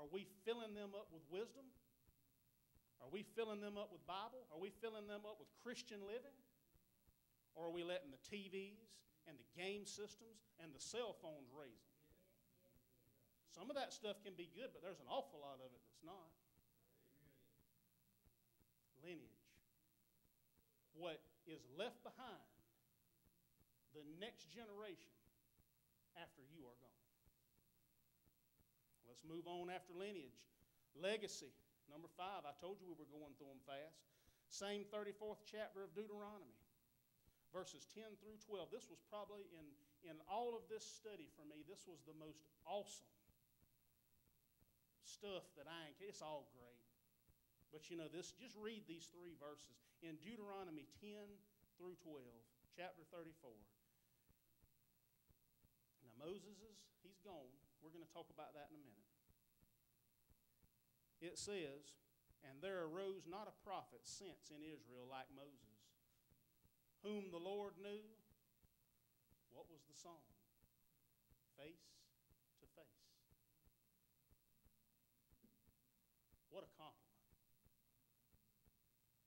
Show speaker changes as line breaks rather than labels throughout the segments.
Are we filling them up with wisdom? Are we filling them up with Bible? Are we filling them up with Christian living? Or are we letting the TVs and the game systems and the cell phones raise them? Some of that stuff can be good, but there's an awful lot of it that's not. Lineage. What is left behind the next generation after you are gone. Let's move on after lineage. Legacy. Number five, I told you we were going through them fast. Same 34th chapter of Deuteronomy, verses 10 through 12. This was probably, in, in all of this study for me, this was the most awesome stuff that I, it's all great. But you know, this, just read these three verses. In Deuteronomy 10 through 12, chapter 34. Now, Moses is, he's gone. We're going to talk about that in a minute. It says, And there arose not a prophet since in Israel like Moses, whom the Lord knew. What was the song? Face to face. What a compliment.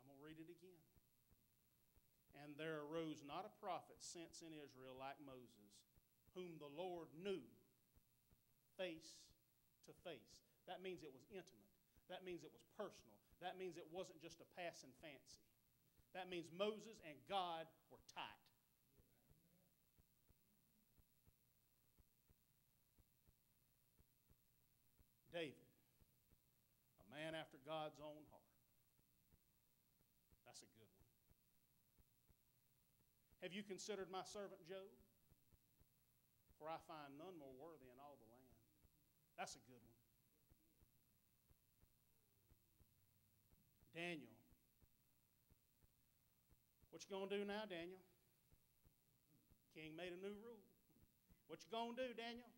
I'm going to read it again. And there arose not a prophet since in Israel like Moses whom the Lord knew face to face. That means it was intimate. That means it was personal. That means it wasn't just a passing fancy. That means Moses and God were tight. David, a man after God's own heart. That's a good one. Have you considered my servant Job? For I find none more worthy in all the land. That's a good one. Daniel. What you gonna do now, Daniel? King made a new rule. What you gonna do, Daniel?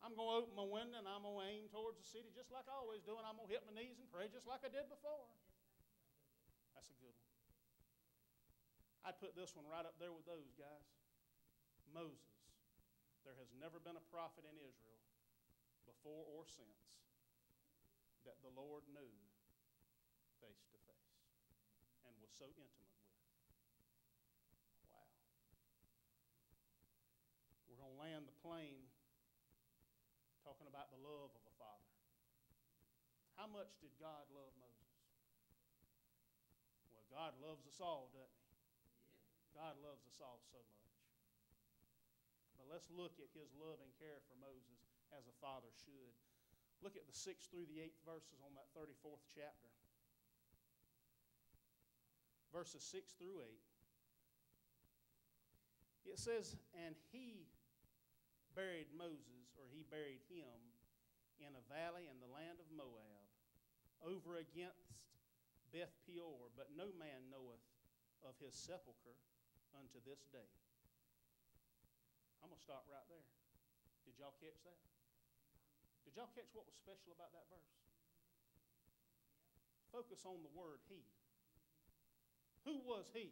I'm gonna open my window and I'm gonna aim towards the city just like I always do, and I'm gonna hit my knees and pray just like I did before. That's a good one. I'd put this one right up there with those guys. Moses. There has never been a prophet in Israel, before or since, that the Lord knew face to face and was so intimate with. Wow. We're going to land the plane talking about the love of a father. How much did God love Moses? Well, God loves us all, doesn't He? God loves us all so much. But let's look at his love and care for Moses as a father should. Look at the sixth through the eighth verses on that 34th chapter. Verses 6 through 8. It says, And he buried Moses, or he buried him, in a valley in the land of Moab, over against Beth Peor, but no man knoweth of his sepulchre unto this day. I'm going to stop right there. Did y'all catch that? Did y'all catch what was special about that verse? Focus on the word he. Who was he?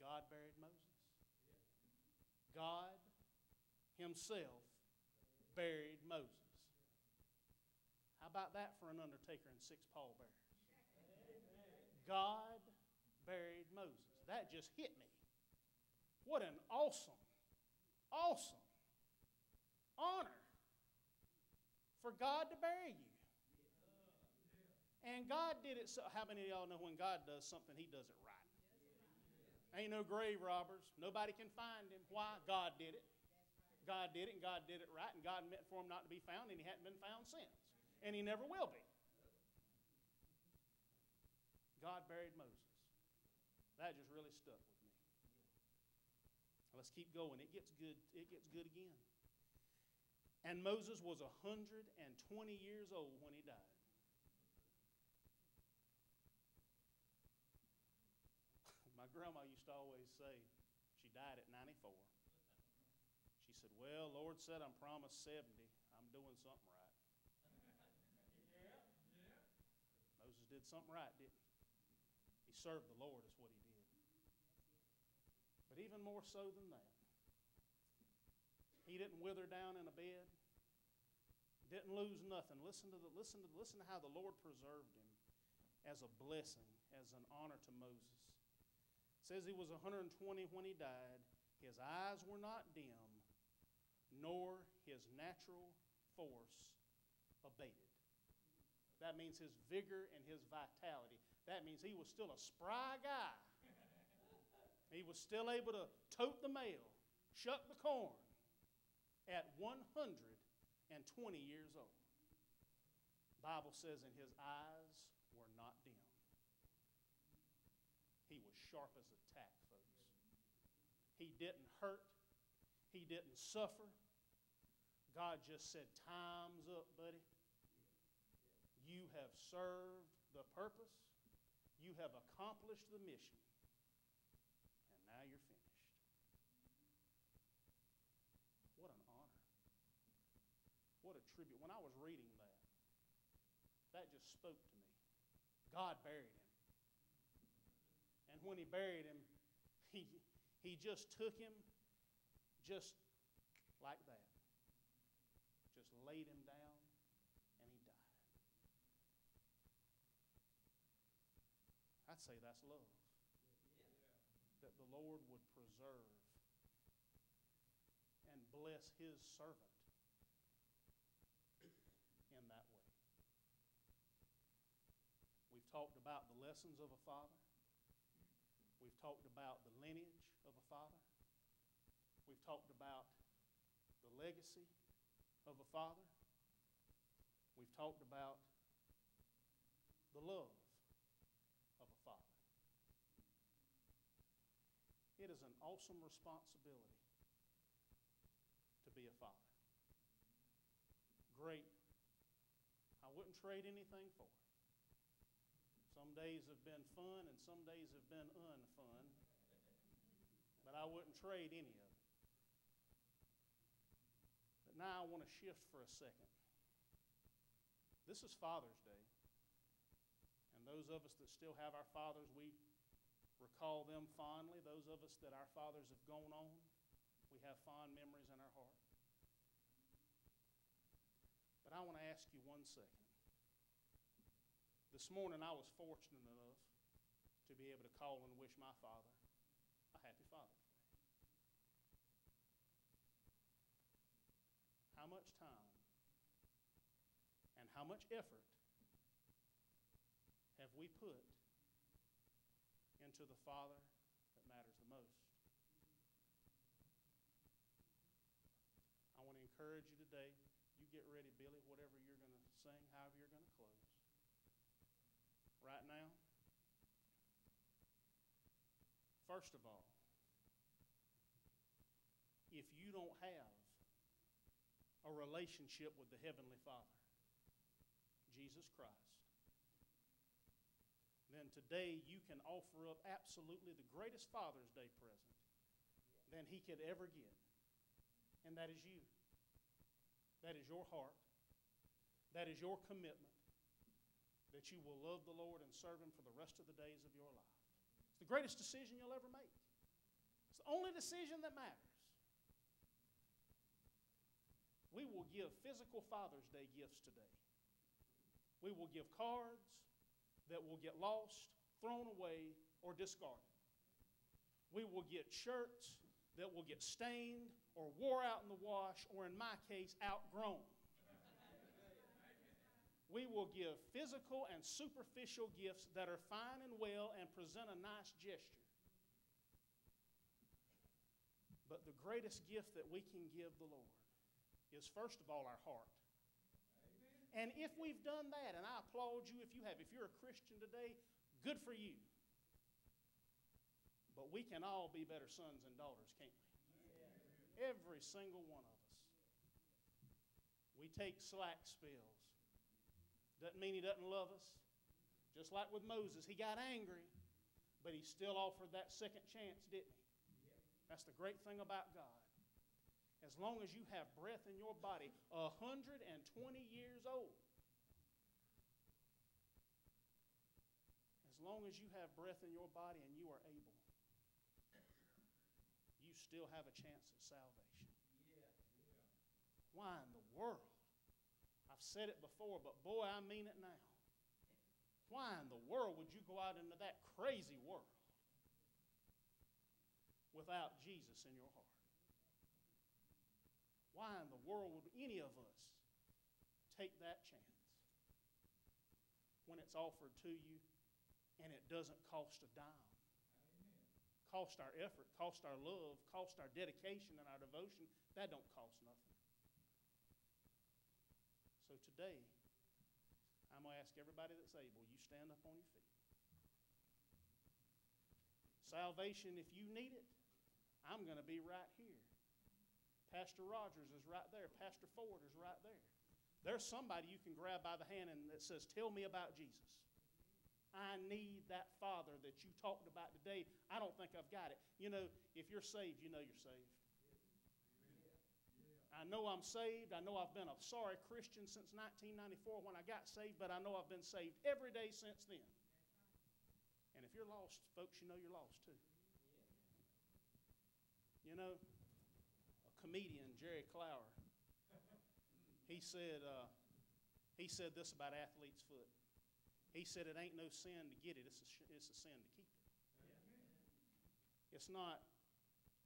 God buried Moses. God himself buried Moses. How about that for an undertaker and six pallbearers? God buried Moses. That just hit me. What an awesome, awesome honor for God to bury you. And God did it so. How many of y'all know when God does something, He does it right? Ain't no grave robbers. Nobody can find Him. Why? God did it. God did it, and God did it right, and God meant for Him not to be found, and He hadn't been found since. And He never will be. God buried Moses. That just really stuck with me. Let's keep going. It gets good. It gets good again. And Moses was 120 years old when he died. My grandma used to always say, she died at 94. She said, Well, Lord said I'm promised 70. I'm doing something right. yeah, yeah. Moses did something right, didn't he? He served the Lord, is what he did. But even more so than that, he didn't wither down in a bed. Didn't lose nothing. Listen to, the, listen, to, listen to how the Lord preserved him as a blessing, as an honor to Moses. It says he was 120 when he died. His eyes were not dim, nor his natural force abated. That means his vigor and his vitality. That means he was still a spry guy. He was still able to tote the mail, shuck the corn at 120 years old. Bible says in his eyes were not dim. He was sharp as a tack, folks. He didn't hurt. He didn't suffer. God just said, Time's up, buddy. You have served the purpose, you have accomplished the mission, and now you're finished. What an honor. What a tribute. When I was reading that, that just spoke to me. God buried him. And when he buried him, he, he just took him just like that. Just laid him down and he died. I'd say that's love. That the Lord would preserve and bless his servant in that way. We've talked about the lessons of a father. We've talked about the lineage of a father. We've talked about the legacy of a father. We've talked about the love of a father. It is an awesome responsibility to be a father. Great. I wouldn't trade anything for it. Some days have been fun and some days have been unfun, but I wouldn't trade any of it. But now I want to shift for a second. This is Father's Day. And those of us that still have our fathers, we recall them fondly. Those of us that our fathers have gone on, we have fond memories in our heart. But I want to ask you one second. This morning I was fortunate enough to be able to call and wish my father a happy Father's Day. How much time and how much effort have we put into the Father that matters the most? I want to encourage you today. You get ready, Billy, whatever you're going to sing, however you're going to close right now? First of all, if you don't have a relationship with the Heavenly Father, Jesus Christ, then today you can offer up absolutely the greatest Father's Day present than he could ever get. And that is you. That is your heart. That is your commitment that you will love the Lord and serve Him for the rest of the days of your life. It's the greatest decision you'll ever make. It's the only decision that matters. We will give physical Father's Day gifts today. We will give cards that will get lost, thrown away, or discarded. We will get shirts that will get stained or wore out in the wash, or in my case, outgrown we will give physical and superficial gifts that are fine and well and present a nice gesture. But the greatest gift that we can give the Lord is, first of all, our heart. And if we've done that, and I applaud you if you have, if you're a Christian today, good for you. But we can all be better sons and daughters, can't we? Every single one of us. We take slack spills. Doesn't mean he doesn't love us. Just like with Moses, he got angry, but he still offered that second chance, didn't he? That's the great thing about God. As long as you have breath in your body, 120 years old, as long as you have breath in your body and you are able, you still have a chance at salvation. Why in the world? I've said it before, but boy, I mean it now. Why in the world would you go out into that crazy world without Jesus in your heart? Why in the world would any of us take that chance when it's offered to you and it doesn't cost a dime? Cost our effort, cost our love, cost our dedication and our devotion. That don't cost nothing. Today, I'm going to ask everybody that's able, you stand up on your feet. Salvation, if you need it, I'm going to be right here. Pastor Rogers is right there. Pastor Ford is right there. There's somebody you can grab by the hand and that says, Tell me about Jesus. I need that Father that you talked about today. I don't think I've got it. You know, if you're saved, you know you're saved. I know I'm saved. I know I've been a sorry Christian since 1994 when I got saved, but I know I've been saved every day since then. And if you're lost, folks, you know you're lost too. You know, a comedian, Jerry Clower, he said, uh, he said this about athlete's foot. He said it ain't no sin to get it, it's a, it's a sin to keep it. It's not,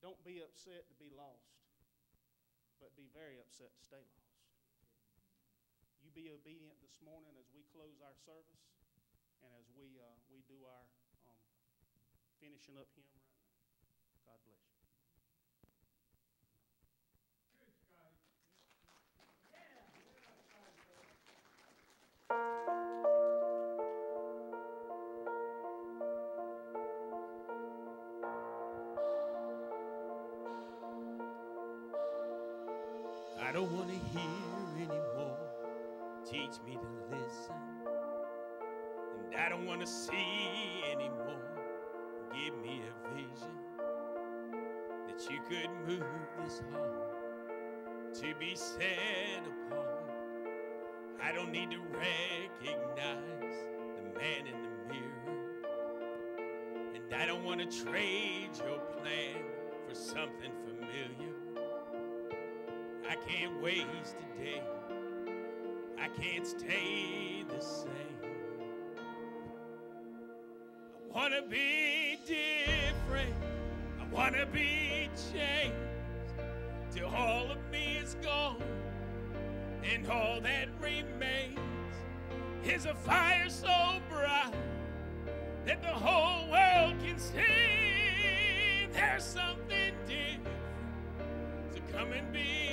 don't be upset to be lost, but be very upset to stay lost. You be obedient this morning as we close our service and as we, uh, we do our um, finishing up hymn
anymore. Teach me to listen. And I don't want to see anymore. Give me a vision that you could move this heart to be set apart. I don't need to recognize the man in the mirror. And I don't want to trade your plan for something familiar. Can't waste a day. I can't stay the same. I want to be different. I want to be changed. Till all of me is gone. And all that remains is a fire so bright that the whole world can see there's something different. So come and be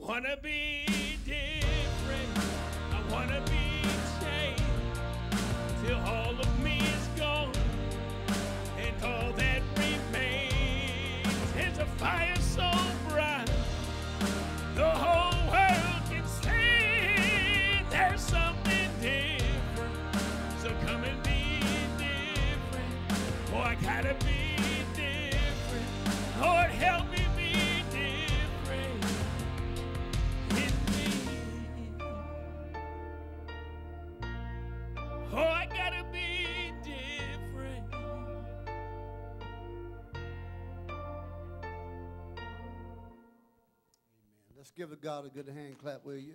wanna be different. I wanna be changed till all of me is gone and all that remains is a fire
God a good hand clap, will you?